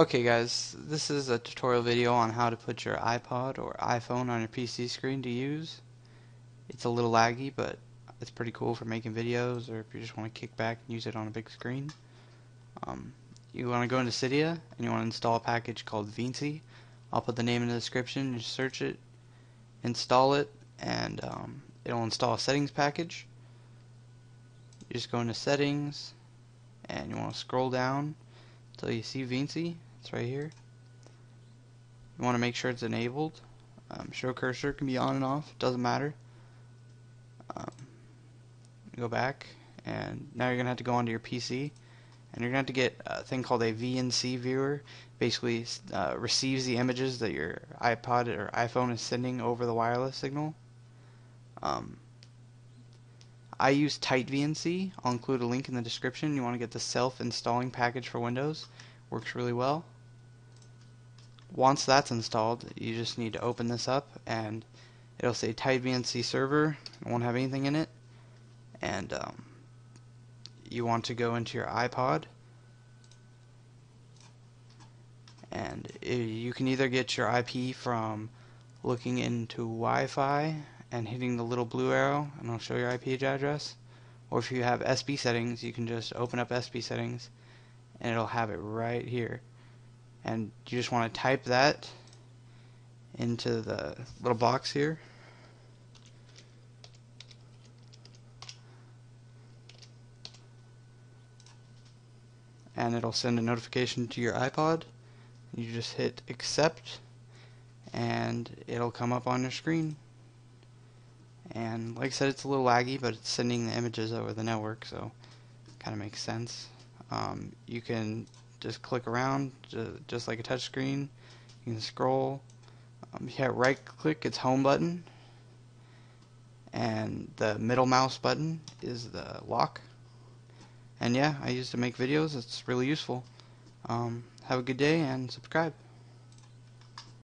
Okay guys, this is a tutorial video on how to put your iPod or iPhone on your PC screen to use. It's a little laggy, but it's pretty cool for making videos or if you just want to kick back and use it on a big screen. Um, you want to go into Cydia and you want to install a package called Veency. I'll put the name in the description, you search it, install it, and um, it'll install a settings package. You just go into settings and you want to scroll down until you see Veency it's right here. You want to make sure it's enabled. Um, show cursor can be on and off, doesn't matter. Um, go back, and now you're going to have to go onto your PC, and you're going to have to get a thing called a VNC viewer. Basically, uh, receives the images that your iPod or iPhone is sending over the wireless signal. Um, I use TightVNC. I'll include a link in the description. You want to get the self-installing package for Windows. Works really well once that's installed, you just need to open this up and it'll say TightVNC server. It won't have anything in it. And um, you want to go into your iPod and you can either get your IP from looking into Wi-Fi and hitting the little blue arrow and it'll show your IP address or if you have SB settings you can just open up SB settings and it'll have it right here and you just want to type that into the little box here. And it'll send a notification to your iPod. You just hit accept and it'll come up on your screen. And like I said it's a little laggy but it's sending the images over the network so kind of makes sense. Um, you can just click around just like a touch screen. You can scroll. Um, you hit right click it's home button. And the middle mouse button is the lock. And yeah I use to make videos. It's really useful. Um, have a good day and subscribe